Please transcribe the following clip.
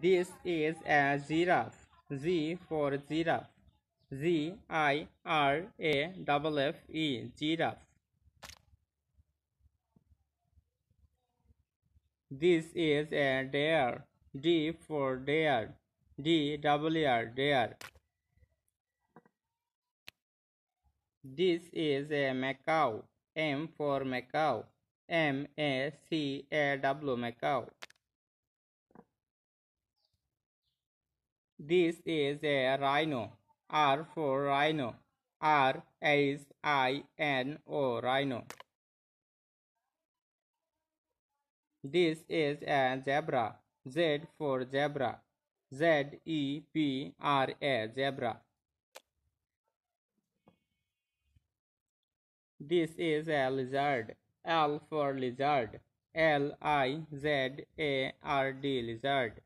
This is a giraffe. G for giraffe. G I R A F F E giraffe. This is a deer. D for deer. D W R deer. This is a macaw. M for macaw. M A C A W macaw. This is a rhino. R for rhino. R S I N O rhino. This is a zebra. Z for zebra. Z E B R A zebra. This is a lizard. L for lizard. L I Z A R D lizard.